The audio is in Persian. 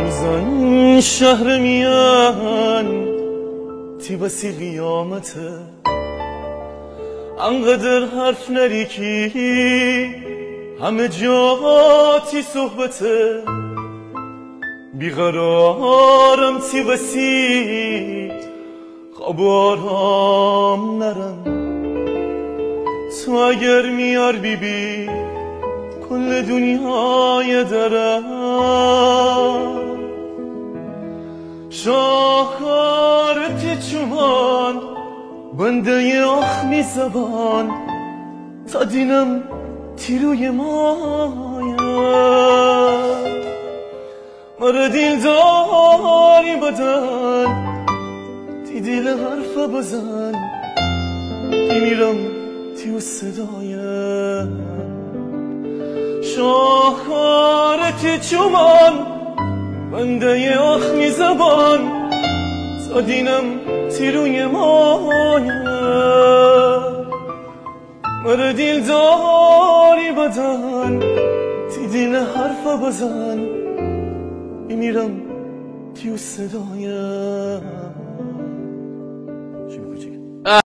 روزان شهر میان. تی بسی قیامته انقدر حرف نریکی. همه جاتی صحبته بیقرارم تی بسی. خواب آرام نرم. تو اگر میار بیبی بی کل دنیای درم. شاخارت چومان بنده آخمی زبان. تا دینم تیروی مایا مرا دیل داری بدن تی دیل حرف بزن. تی میرم تیو صدایم شاخارت بنده آخمی زبان تا دینم تیروی مایم مرا دیل داری بدن تی دیل حرف بزن میمیرم تیو صدایم.